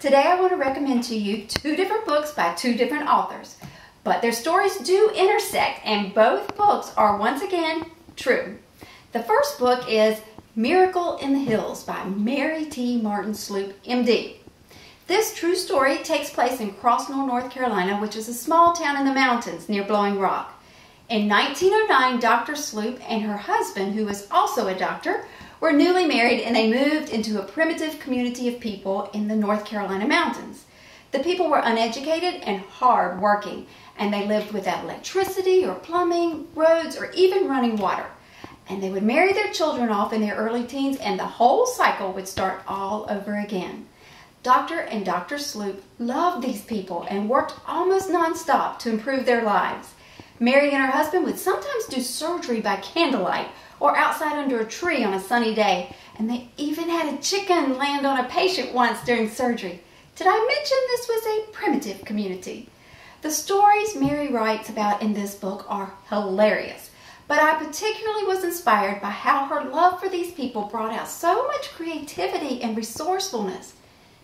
Today I want to recommend to you two different books by two different authors, but their stories do intersect and both books are once again true. The first book is Miracle in the Hills by Mary T. Martin Sloop, MD. This true story takes place in Crossnore, North Carolina, which is a small town in the mountains near Blowing Rock. In 1909, Dr. Sloop and her husband, who was also a doctor, were newly married and they moved into a primitive community of people in the North Carolina mountains. The people were uneducated and hard working, and they lived without electricity or plumbing, roads, or even running water. And they would marry their children off in their early teens, and the whole cycle would start all over again. Dr. and Dr. Sloop loved these people and worked almost nonstop to improve their lives. Mary and her husband would sometimes do surgery by candlelight or outside under a tree on a sunny day, and they even had a chicken land on a patient once during surgery. Did I mention this was a primitive community? The stories Mary writes about in this book are hilarious, but I particularly was inspired by how her love for these people brought out so much creativity and resourcefulness.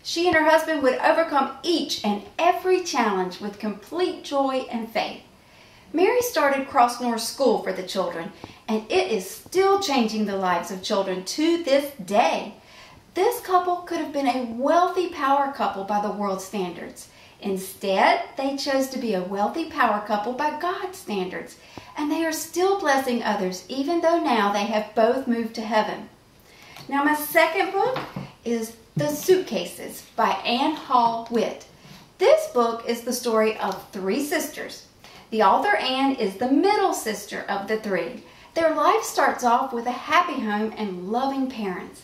She and her husband would overcome each and every challenge with complete joy and faith. Mary started Crossnore School for the children, and it is still changing the lives of children to this day. This couple could have been a wealthy power couple by the world standards. Instead, they chose to be a wealthy power couple by God's standards, and they are still blessing others even though now they have both moved to heaven. Now, my second book is The Suitcases by Anne Hall Whitt. This book is the story of three sisters the author Anne is the middle sister of the three. Their life starts off with a happy home and loving parents.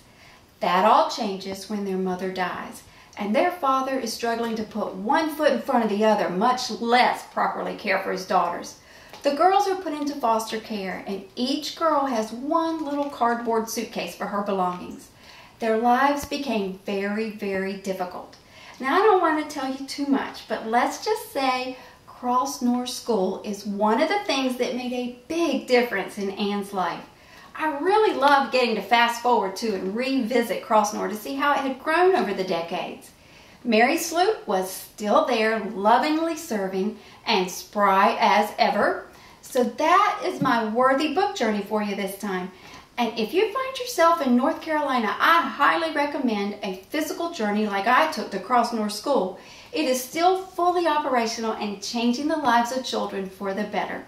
That all changes when their mother dies, and their father is struggling to put one foot in front of the other, much less properly care for his daughters. The girls are put into foster care, and each girl has one little cardboard suitcase for her belongings. Their lives became very, very difficult. Now, I don't want to tell you too much, but let's just say Crossnore School is one of the things that made a big difference in Anne's life. I really loved getting to fast forward to and revisit Crossnore to see how it had grown over the decades. Mary Sloop was still there, lovingly serving and spry as ever. So that is my worthy book journey for you this time. And if you find yourself in North Carolina, I highly recommend a physical journey like I took to Crossnore School. It is still fully operational and changing the lives of children for the better.